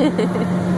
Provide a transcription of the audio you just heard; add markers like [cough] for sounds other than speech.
heh [laughs]